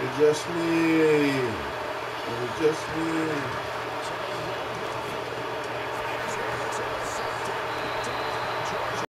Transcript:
It's just me. It's just me.